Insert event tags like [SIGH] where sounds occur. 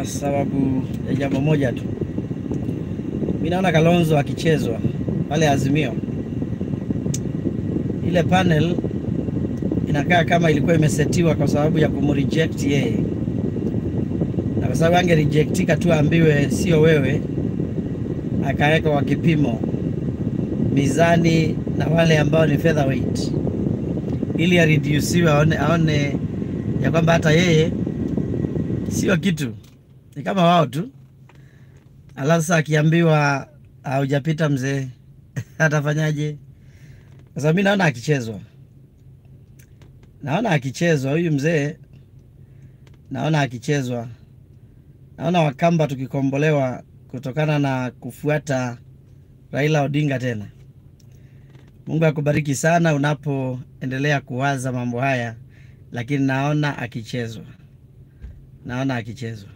kwa sababu ya jambo moja tu. Mi naona Kalonzo akichezwa pale Azimio, ile panel inakaa kama ilikuwa imesetiwa kwa sababu ya kumreject yeye, na kwa sababu ange rejectika tu aambiwe sio wewe, akaweka kwa kipimo mizani na wale ambao ni featherweight, ili areduciwe, aone, aone ya kwamba hata yeye sio kitu, ni kama wao tu. Alafu sasa akiambiwa haujapita mzee, [LAUGHS] atafanyaje? Sasa mi naona akichezwa, naona akichezwa huyu mzee, naona akichezwa, naona Wakamba tukikombolewa kutokana na kufuata Raila Odinga tena. Mungu akubariki sana unapoendelea kuwaza mambo haya, lakini naona akichezwa, naona akichezwa.